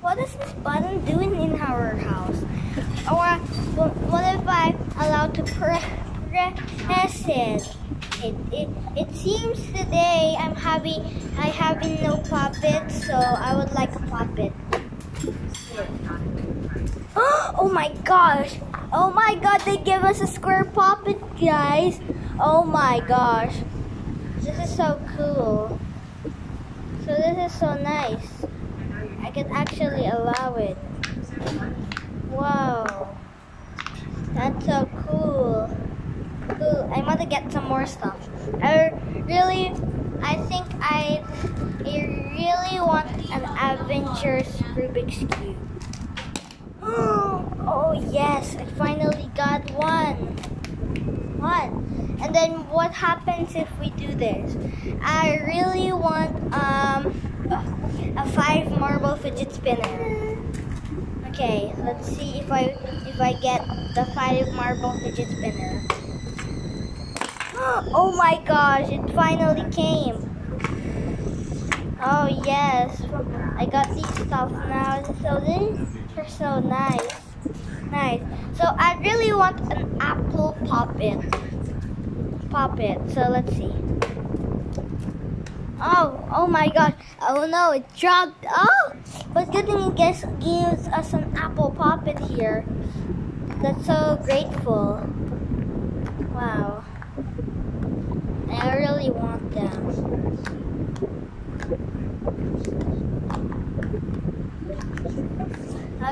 What is this button doing in our house? Or what if I allow to press it? It, it? it seems today I'm having I having no pop it, so I would like a pop it. Oh my gosh! Oh my god, they give us a square pop it, guys! Oh my gosh. This is so cool. So this is so nice. I can actually allow it. Wow. That's so cool. Cool. I want to get some more stuff. I really, I think I, I really want an Avengers Rubik's Cube. Oh yes, I finally got one. One. And then what happens if we do this? I really want um a five marble fidget spinner. Okay, let's see if I if I get the five marble fidget spinner. Oh my gosh, it finally came. Oh yes, I got these stuff now. So these are so nice. Nice. So I really want an apple pop it. Puppet. So let's see. Oh, oh my god. Oh no, it dropped. Oh, but good thing it gives, gives us an apple pop it here. That's so grateful. Wow. I really want them.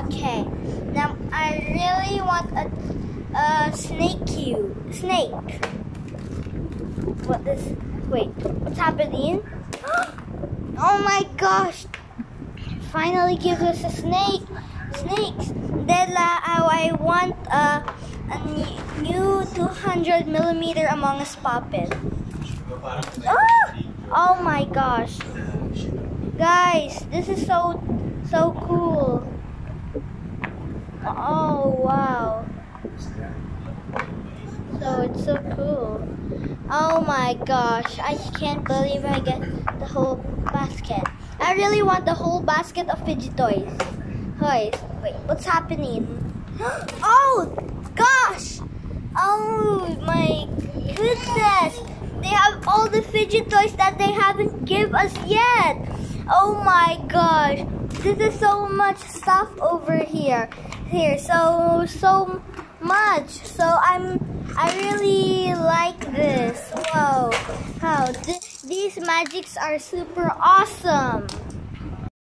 Okay, now I really want a, a snake cube. Snake. What is, wait, what's happening? Oh my gosh! Finally gives us a snake. Snakes. Then uh, I want uh, a new 200 millimeter Among Us pop it. Oh! oh my gosh. Guys, this is so, so cool. Oh, wow. So it's so cool. Oh my gosh, I can't believe I get the whole basket. I really want the whole basket of fidget toys. Toys. Wait, what's happening? Oh gosh! Oh my goodness! They have all the fidget toys that they haven't give us yet. Oh my gosh! This is so much stuff over here. Here, so so much. So I'm I really like this. Whoa. How th these magics are super awesome.